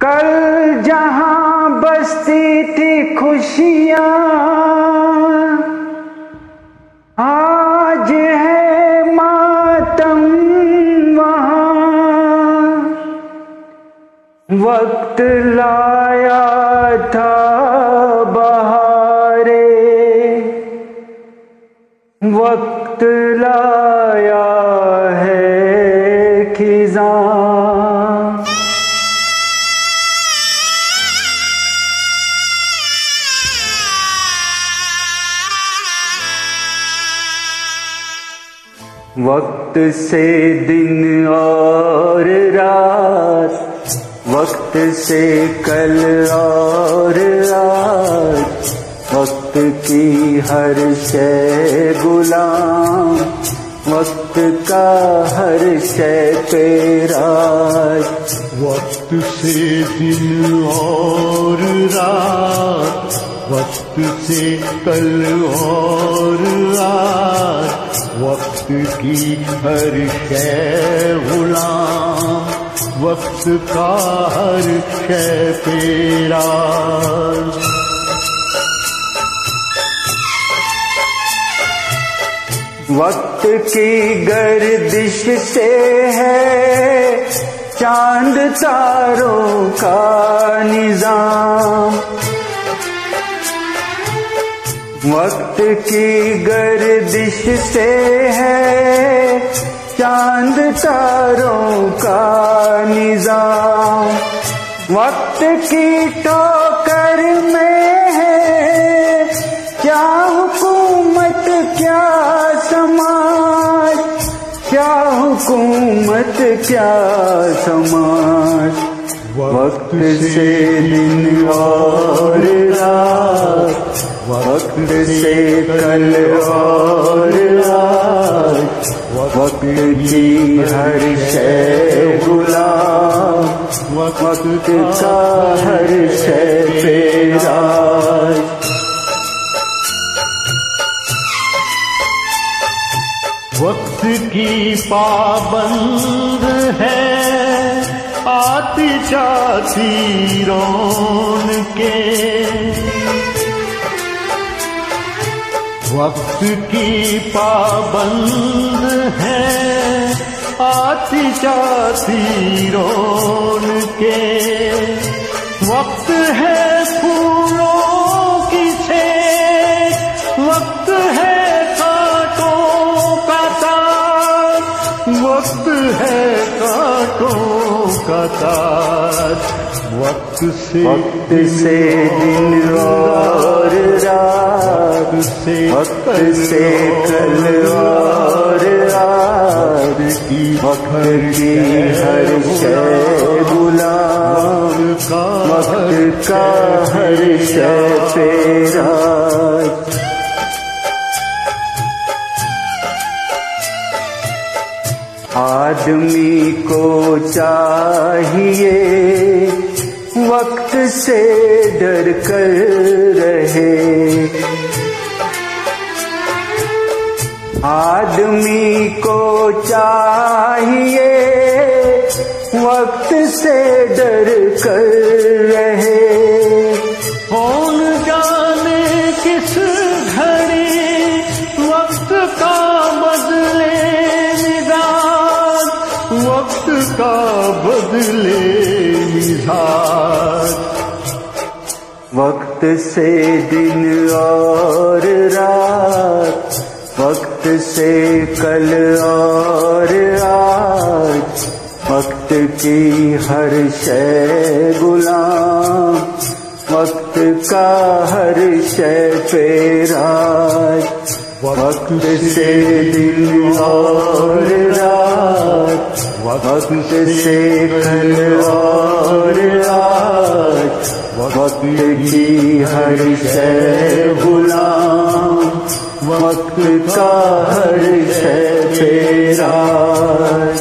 कल जहाँ बसती थी खुशियाँ आज है मातम वहाँ। वक्त लाया था वक्त से दिन और रात, वक्त से कल और आज वक्त की हर शय गुलाम, वक्त का हर शय तेरा। वक्त से दिन और रात, वक्त से कल और आज वक्त की हर शय गुलाम वक्त का हर शय तेरा। वक्त की गर्दिश से है, चाँद तारों का निज़ाम। वक्त की गर्दिश से है, चाँद तारों का निज़ाम। वक्त की ठोकर में है, क्या हुकूमत, क्या समाज? क्या हुकूमत, क्या समाज? वक्त से दिन और रात वक्त से कल और वक्त की हर शय गुलाम, वक्त का हर शय तेरा। वक्त की पाबंद है, आती जाती रौन के वक्त की पाबंद है। आती जाती रौन के। वक्त है फूलों की से वक्त है कांटों का ताज वक्त है कांटों का वक्त से वक्त से दिन और रात। से वक्त से कल और आज की वक्त की हर शय गुलाम। वक्त का हर शय तेरा आदमी को चाहिए, वक्त से डर कर रहे। आदमी को चाहिए, वक्त से डर कर रहे। बदले मिजाज वक्त से दिन और रात, वक्त से कल और आज, वक्त की हर शय गुलाम, वक्त का हर शय पेराज वक्त से दिन और रात, वक्त से कल और रात, वक्त की हर से गुलाम, वक्त का हर शय पेराज